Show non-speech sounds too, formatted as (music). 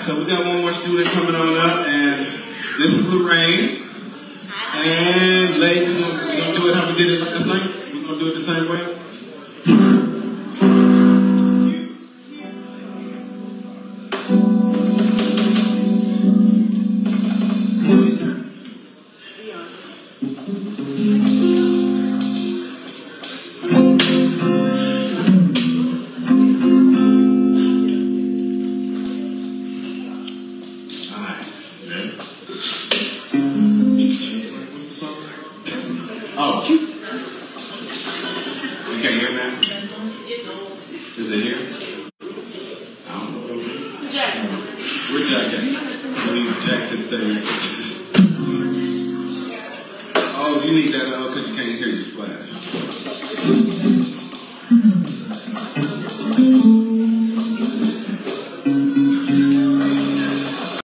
so we got one more student coming on up, and this is LaRay. And ladies, we're gonna do it how we did it last night. We're gonna do it the same way. Alright, (laughs) ready? Oh. You can't hear me? Is it here? I don't know. We oh, you need that uh, because you can't hear your splash.